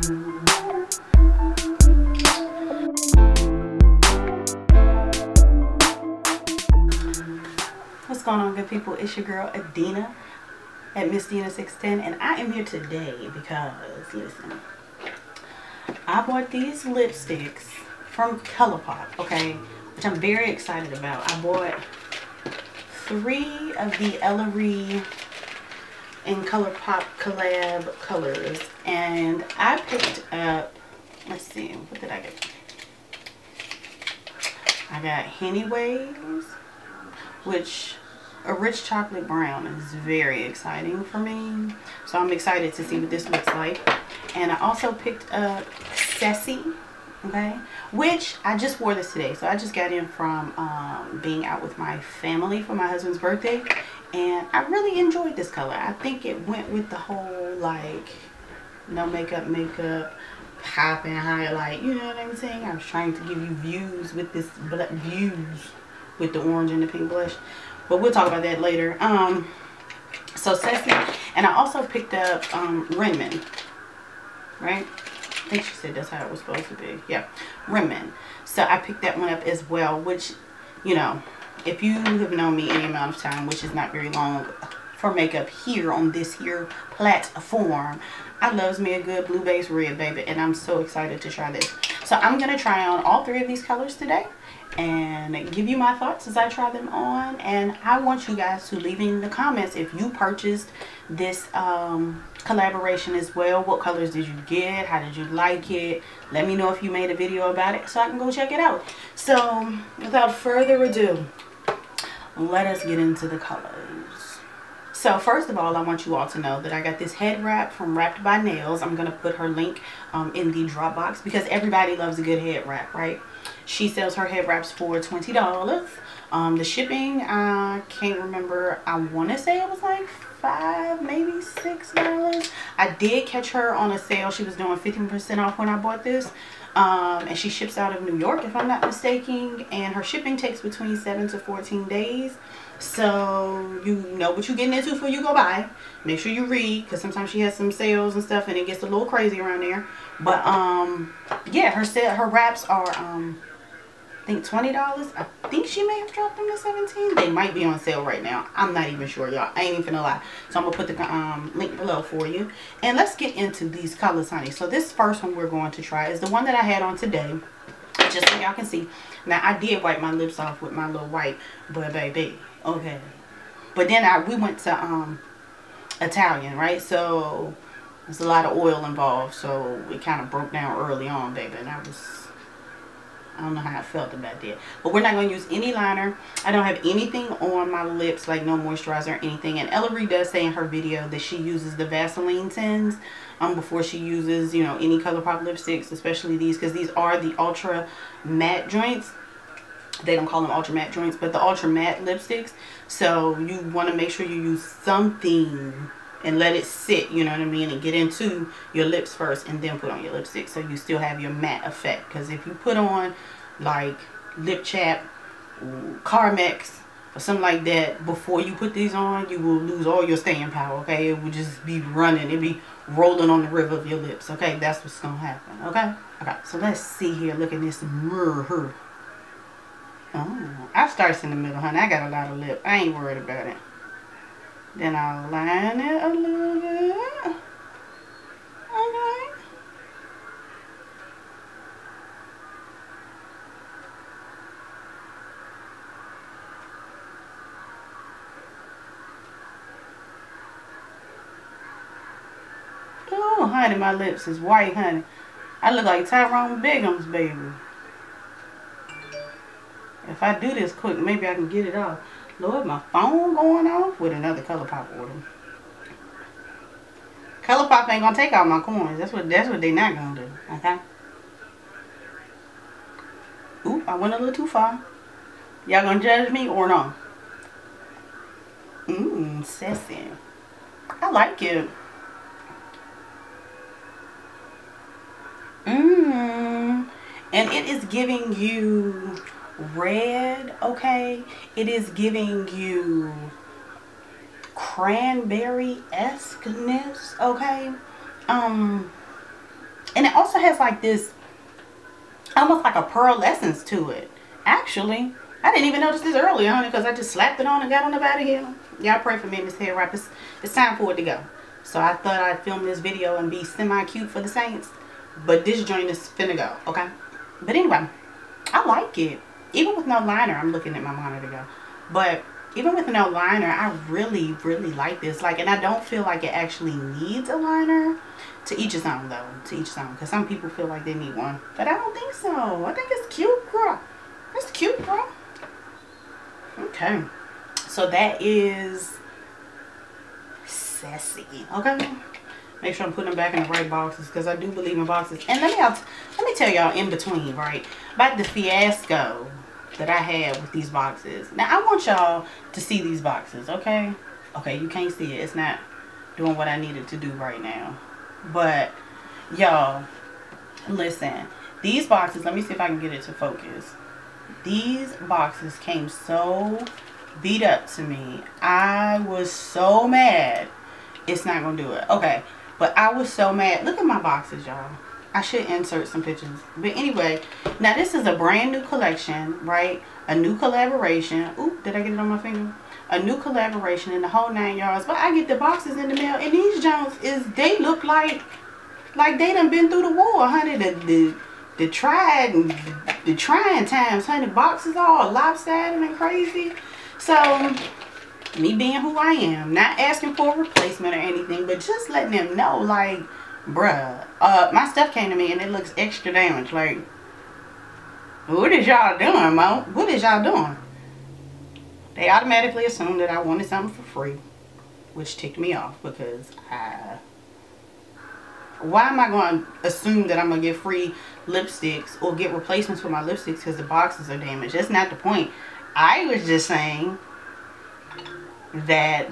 What's going on good people? It's your girl Adina at Miss Dena 610 and I am here today because listen I bought these lipsticks from ColourPop okay which I'm very excited about. I bought three of the Ellarie in ColourPop collab colors and I picked up let's see what did I get I got Hennyways which a rich chocolate brown is very exciting for me. So I'm excited to see what this looks like. And I also picked up Sessy, okay, which I just wore this today. So I just got in from um, being out with my family for my husband's birthday. And I really enjoyed this color. I think it went with the whole like no makeup, makeup, pop popping highlight. You know what I'm saying? I was trying to give you views with this views with the orange and the pink blush. But we'll talk about that later. Um, so Sessy. And I also picked up um, Renmen. Right? I think she said that's how it was supposed to be. Yeah. Renmen. So I picked that one up as well. Which, you know, if you have known me any amount of time, which is not very long for makeup here on this here platform, I loves me a good blue base red, baby. And I'm so excited to try this. So I'm going to try on all three of these colors today and give you my thoughts as I try them on. And I want you guys to leave in the comments if you purchased this um, collaboration as well. What colors did you get? How did you like it? Let me know if you made a video about it so I can go check it out. So without further ado let us get into the colors. So first of all, I want you all to know that I got this head wrap from Wrapped by Nellz. I'm going to put her link um, in the drop box because everybody loves a good head wrap, right? She sells her head wraps for $20. Um, the shipping, I can't remember. I want to say it was like five, maybe six dollars. I did catch her on a sale. She was doing 15% off when I bought this. Um, and she ships out of New York, if I'm not mistaken. And her shipping takes between 7 to 14 days. So you know what you're getting into before you go buy. Make sure you read because sometimes she has some sales and stuff and it gets a little crazy around there. But um, yeah, her set her wraps are um think $20. I think she may have dropped them to 17 They might be on sale right now. I'm not even sure, y'all. I ain't even gonna lie. So I'm to put the um, link below for you. And let's get into these colors, honey. So this first one we're going to try is the one that I had on today. Just so y'all can see. Now, I did wipe my lips off with my little white, but baby, okay. But then I we went to um Italian, right? So there's a lot of oil involved. So it kind of broke down early on, baby. And I was I don't know how I felt about that. But we're not going to use any liner. I don't have anything on my lips, like no moisturizer or anything. And Ellarie does say in her video that she uses the Vaseline tins um, before she uses, you know, any ColourPop lipsticks, especially these, because these are the ultra matte joints. They don't call them ultra matte joints, but the ultra matte lipsticks. So you want to make sure you use something and let it sit, you know what I mean, and get into your lips first and then put on your lipstick so you still have your matte effect. Because if you put on like Lip Chap, Carmex, or something like that before you put these on, you will lose all your staying power, okay? It will just be running. It'll be rolling on the river of your lips, okay? That's what's going to happen, okay? Okay, so let's see here. Look at this mirror. Oh, I starts in the middle, honey. I got a lot of lip. I ain't worried about it. Then I'll line it a little bit. Okay. Oh, honey, my lips is white, honey. I look like Tyrone Biggums, baby. If I do this quick, maybe I can get it off. Lord, my phone going off with another ColourPop order. ColourPop ain't gonna take all my coins. That's what that's what they not gonna do. Okay. Oop, I went a little too far. Y'all gonna judge me or no? Mmm, sassy. I like it. Mmm. And it is giving you red, okay? It is giving you cranberry-esqueness, okay? Um, and it also has like this, almost like a pearlescence to it. Actually, I didn't even notice this earlier, honey, because I just slapped it on and got on up out of here. Y'all pray for me this hair wrap. It's, it's time for it to go. So I thought I'd film this video and be semi-cute for the saints. But this joint is finna go, okay? But anyway, I like it. Even with no liner, I'm looking at my monitor go. But even with no liner, I really, really like this. Like, and I don't feel like it actually needs a liner. To each his own, though. To each his own. Because some people feel like they need one. But I don't think so. I think it's cute, girl. It's cute, girl. Okay. So that is Sessy. Okay. Make sure I'm putting them back in the right boxes because I do believe in boxes. And let me let me tell y'all in between, right? About the fiasco that I had with these boxes. Now I want y'all to see these boxes, okay? Okay, you can't see it. It's not doing what I needed to do right now. But y'all, listen. These boxes, let me see if I can get it to focus. These boxes came so beat up to me. I was so mad. It's not going to do it. Okay. But I was so mad. Look at my boxes, y'all. I should insert some pictures. But anyway, now this is a brand new collection, right? A new collaboration. Oop, did I get it on my finger? A new collaboration in the whole nine yards. But I get the boxes in the mail. And these Jones is, they look like, like they done been through the war, honey. The, the, the tried, the trying times, honey. Boxes all lopsided and crazy. So, me being who I am, not asking for a replacement or anything, but just letting them know, like, bruh, uh, my stuff came to me and it looks extra damaged. Like, what is y'all doing, Mo? What is y'all doing? They automatically assumed that I wanted something for free, which ticked me off because I... Why am I going to assume that I'm going to get free lipsticks or get replacements for my lipsticks because the boxes are damaged? That's not the point. I was just saying that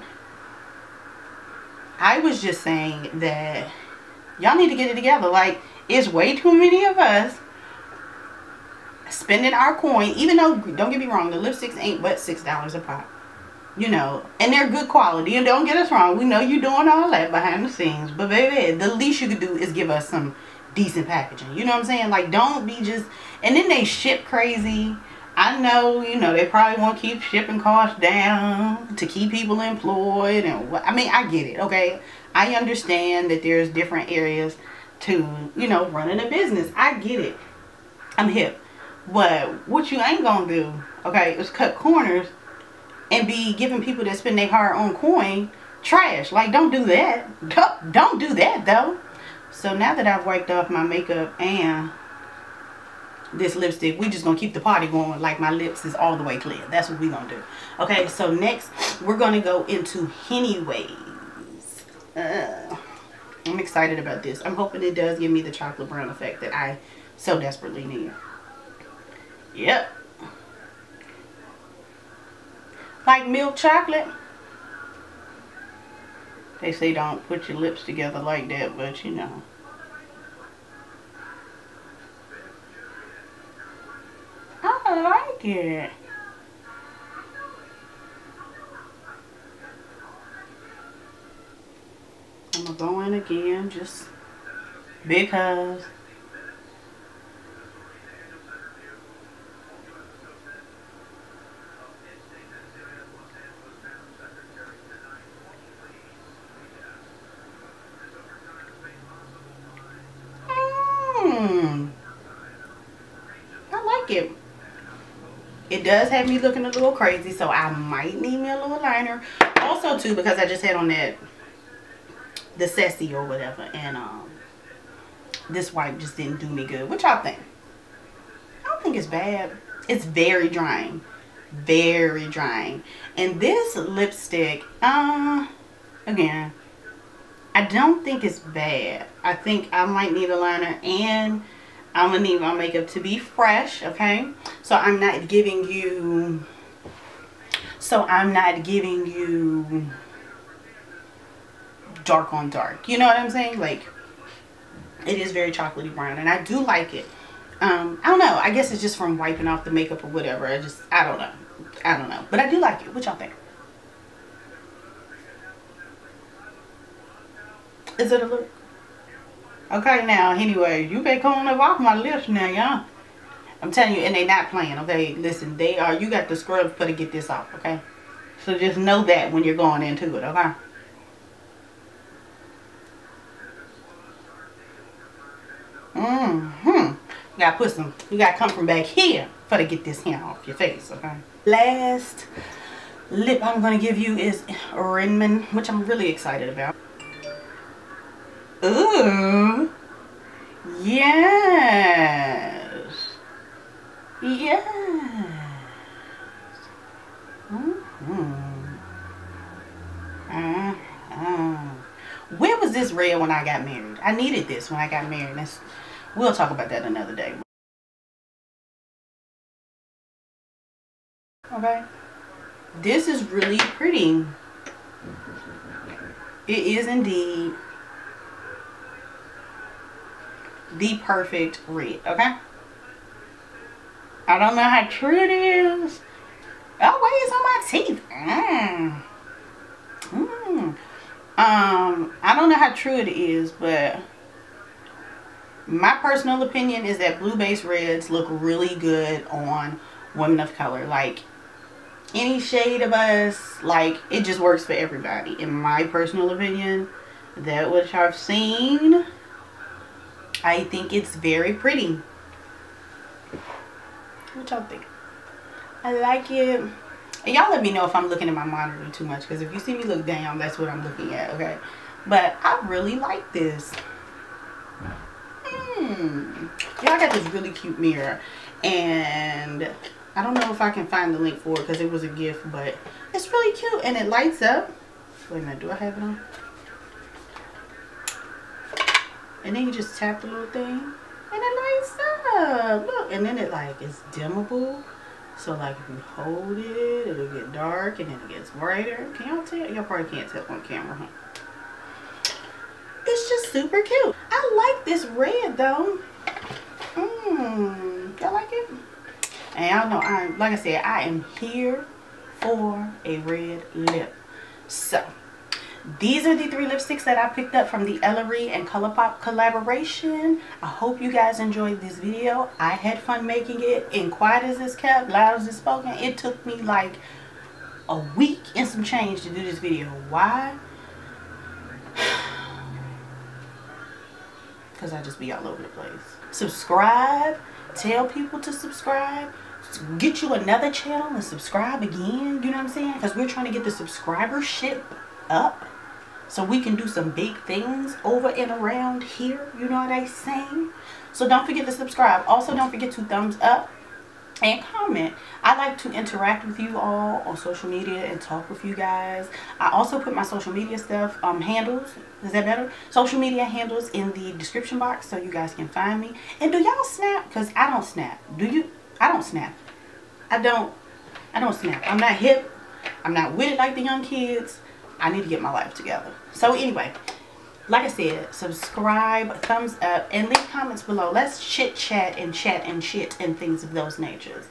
I was just saying that y'all need to get it together. Like, it's way too many of us spending our coin, even though, don't get me wrong, the lipsticks ain't but $6 a pop. You know, and they're good quality. And don't get us wrong, we know you're doing all that behind the scenes. But baby, the least you could do is give us some decent packaging. You know what I'm saying? Like, don't be just, and then they ship crazy I know, you know, they probably want to keep shipping costs down to keep people employed. and what I mean, I get it, okay? I understand that there's different areas to, you know, running a business. I get it. I'm hip. But what you ain't to do, okay, is cut corners and be giving people that spend their hard-earned coin trash. Like, don't do that. Don't, don't do that, though. So now that I've wiped off my makeup and this lipstick we just gonna keep the party going like my lips is all the way clear. That's what we gonna do. Okay so next we're gonna go into Hennyways. Uh, I'm excited about this. I'm hoping it does give me the chocolate brown effect that I so desperately need. Yep. Like milk chocolate. They say don't put your lips together like that but you know I like it. I'm going to go in again just because. Does have me looking a little crazy, so I might need me a little liner. Also, too, because I just had on that, the Sessy or whatever, and um, this wipe just didn't do me good. What y'all think? I don't think it's bad. It's very drying. Very drying. And this lipstick, uh, again, I don't think it's bad. I think I might need a liner and I'm going to need my makeup to be fresh, okay? So I'm not giving you, so I'm not giving you dark on dark. You know what I'm saying? Like, it is very chocolatey brown and I do like it. Um, I don't know. I guess it's just from wiping off the makeup or whatever. I just, I don't know. I don't know. But I do like it. What y'all think? Is it a look? Okay, now, anyway, you better come on off my lips now, y'all. I'm telling you, and they not playing, okay? Listen, they are, you got the scrubs for to get this off, okay? So just know that when you're going into it, okay? Mm-hmm. You gotta put some, you gotta come from back here for to get this hair off your face, okay? Last lip I'm gonna give you is Renmen, which I'm really excited about. Ooh. Yes. Yes. Mm -hmm. Uh -huh. Where was this red when I got married? I needed this when I got married. That's, we'll talk about that another day. Okay. This is really pretty. It is indeed the perfect red, okay? I don't know how true it is. Oh, wait, it's on my teeth. Mmm. Mmm. Um, I don't know how true it is, but my personal opinion is that blue base reds look really good on women of color. Like, any shade of us, like, it just works for everybody. In my personal opinion, that which I've seen, I think it's very pretty. What y'all think? I like it. And y'all let me know if I'm looking at my monitor too much. Because if you see me look down, that's what I'm looking at. Okay. But I really like this. Hmm. Y'all got this really cute mirror. And I don't know if I can find the link for it because it was a gift. But it's really cute. And it lights up. Wait a minute. Do I have it on? And then you just tap the little thing. And it lights up. Look. And then it like is dimmable. So like if you hold it, it'll get dark and then it gets brighter. Can y'all tell? Y'all probably can't tell on camera, huh? It's just super cute. I like this red though. Mmm. Y'all like it? And y'all know, I'm like I said, I am here for a red lip. So, these are the three lipsticks that I picked up from the Ellarie and Colourpop collaboration. I hope you guys enjoyed this video. I had fun making it. And quiet as it's kept, loud as it's spoken, it took me like a week and some change to do this video. Why? Because I just be all over the place. Subscribe. Tell people to subscribe get you another channel and subscribe again. You know what I'm saying? Because we're trying to get the subscribership up so we can do some big things over and around here you know what i'm saying? So don't forget to subscribe. Also don't forget to thumbs up and comment. I like to interact with you all on social media and talk with you guys. I also put my social media stuff um handles. Is that better? Social media handles in the description box so you guys can find me. And do y'all snap? Because i don't snap. Do you? I don't snap. I don't. I don't snap. I'm not hip. I'm not with it like the young kids I need to get my life together. So anyway, like I said, subscribe, thumbs up, and leave comments below. Let's chit chat and chat and shit and things of those natures.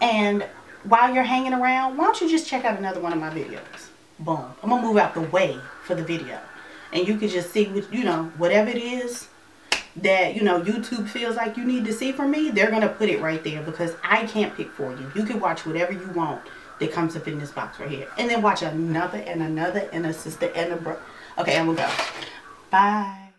And while you're hanging around, why don't you just check out another one of my videos? Boom. I'm going to move out the way for the video. And you can just see, what, you know, whatever it is that, you know, YouTube feels like you need to see from me, they're going to put it right there because I can't pick for you. You can watch whatever you want that comes up in this box right here. And then watch another and another and a sister and a bro. Okay, I'm gonna go. Bye.